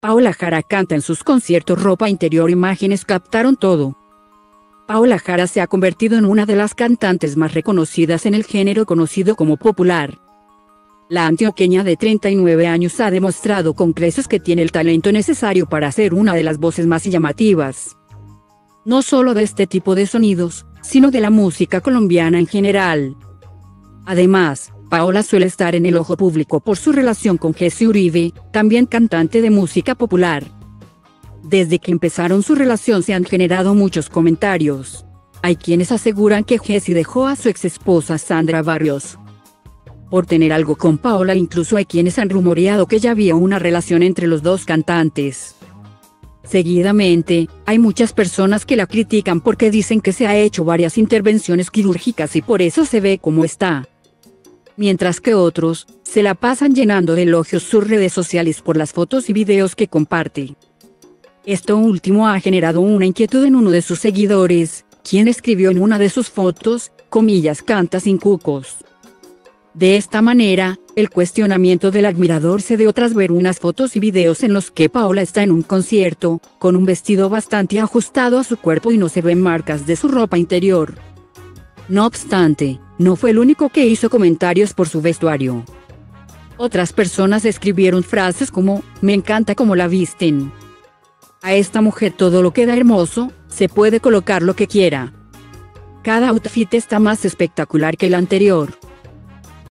Paola Jara canta en sus conciertos ropa interior imágenes captaron todo. Paola Jara se ha convertido en una de las cantantes más reconocidas en el género conocido como popular. La antioqueña de 39 años ha demostrado con creces que tiene el talento necesario para ser una de las voces más llamativas. No solo de este tipo de sonidos, sino de la música colombiana en general. Además, Paola suele estar en el ojo público por su relación con Jesse Uribe, también cantante de música popular. Desde que empezaron su relación se han generado muchos comentarios. Hay quienes aseguran que Jesse dejó a su ex esposa Sandra Barrios por tener algo con Paola, incluso hay quienes han rumoreado que ya había una relación entre los dos cantantes. Seguidamente, hay muchas personas que la critican porque dicen que se ha hecho varias intervenciones quirúrgicas y por eso se ve como está. Mientras que otros, se la pasan llenando de elogios sus redes sociales por las fotos y videos que comparte. Esto último ha generado una inquietud en uno de sus seguidores, quien escribió en una de sus fotos, comillas canta sin cucos. De esta manera, el cuestionamiento del admirador se dio tras ver unas fotos y videos en los que Paola está en un concierto, con un vestido bastante ajustado a su cuerpo y no se ven marcas de su ropa interior. No obstante, no fue el único que hizo comentarios por su vestuario. Otras personas escribieron frases como, me encanta como la visten, a esta mujer todo lo queda hermoso, se puede colocar lo que quiera. Cada outfit está más espectacular que el anterior.